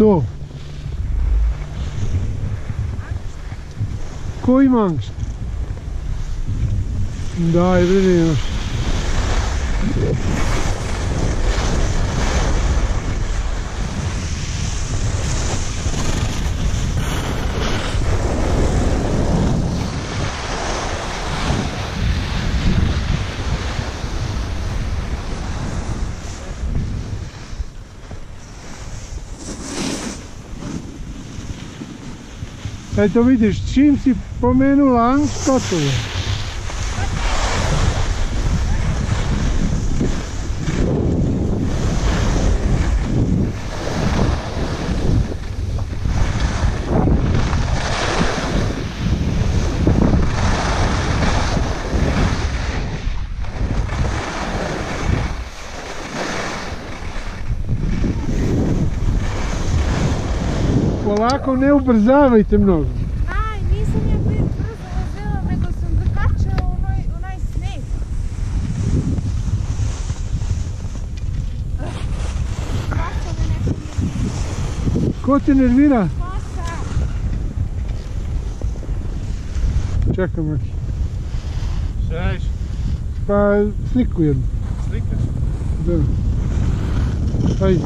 Zo. Kooimangst. Daar hebben we het Eto vidiš, čim si pomenula angst, Polako, ne ubrzavajte mnogo. Aj, nisam ja brzo vozila, nego sam zakačala u onoj, onaj sneg. Ko te nervira? kasa. Čekaj, Maki. Šta radiš? Pa sliku jednu. Slikaš? Da. Ajde.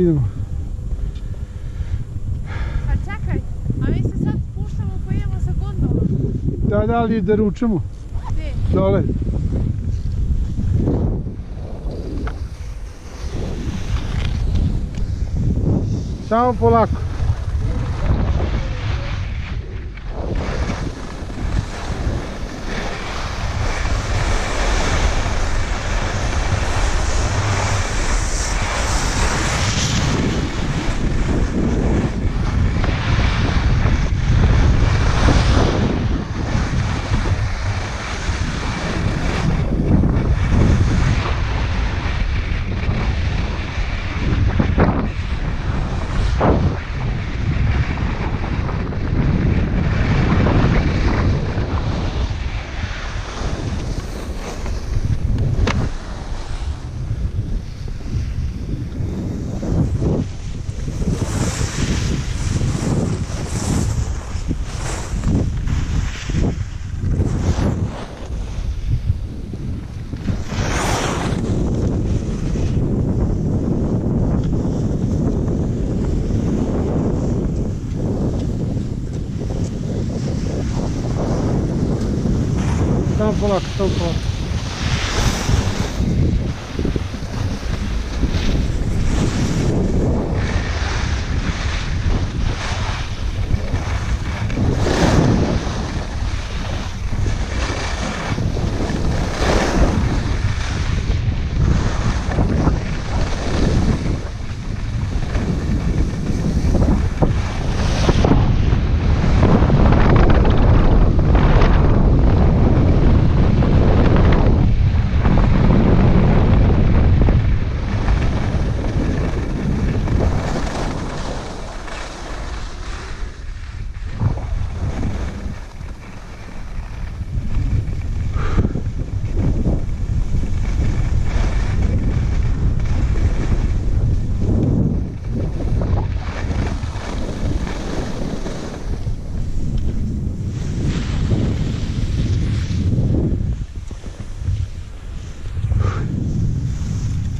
Idemo. Pa čekaj, a mi se sad spuštamo pa idemo sa gondolom. Da, da li da ručamo? Gdje? Dole. Samo polako. Samo polako, samo polako.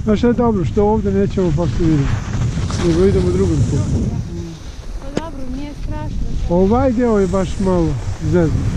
Znaš šta je dobro, što ovdje nećemo pak vidjeti. Nego idemo drugom putu. Pa dobro, nije strašno. Ovaj deo je baš malo zezno.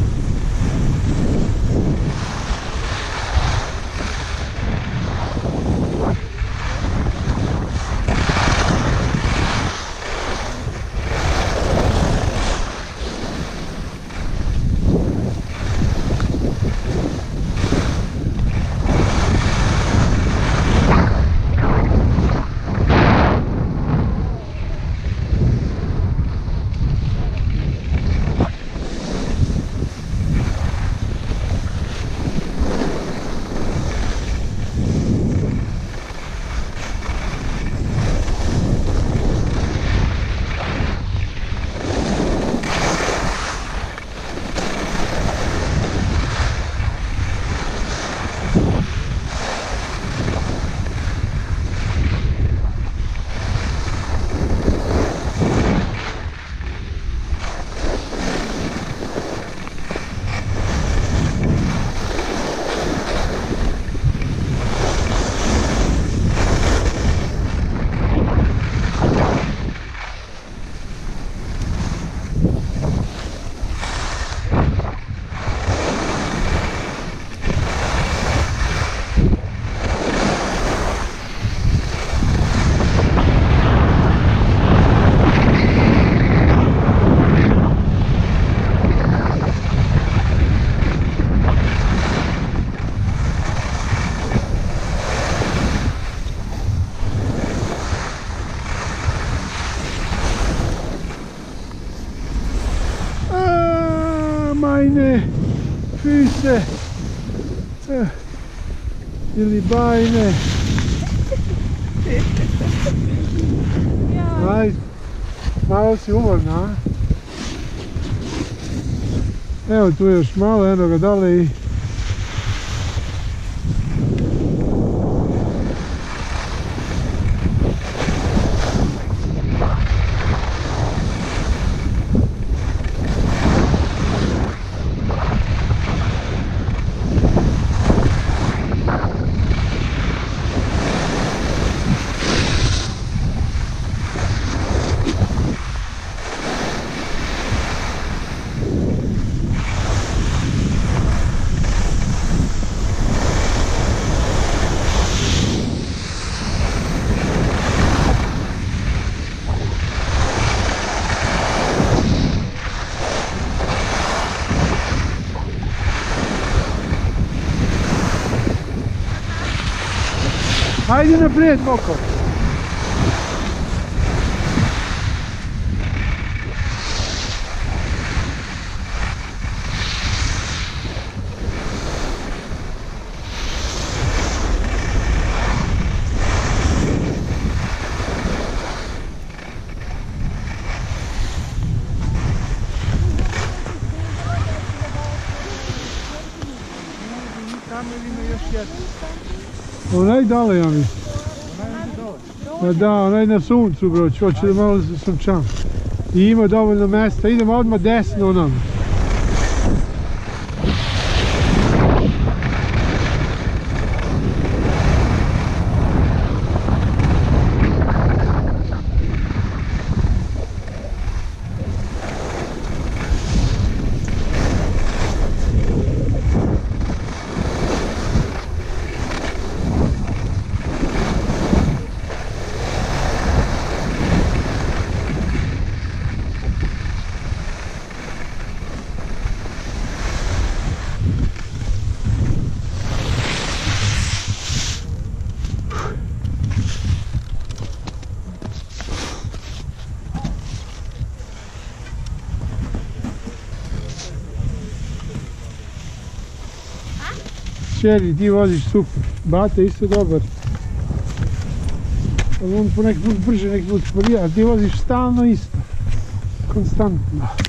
Ili bajne. Aj, malo si umorna? Evo tu još malo, eno ga dole i... Ajde naprijed, Moko. Onaj dole, ja dole. Pa da, onaj na suncu, bro, hoće da malo sunčam. I ima dovoljno mesta, idemo odmah desno nam. Čeri, ti voziš super. Bate isto dobar. Ali on po neki put brže, neki put ti voziš stalno isto. Konstantno.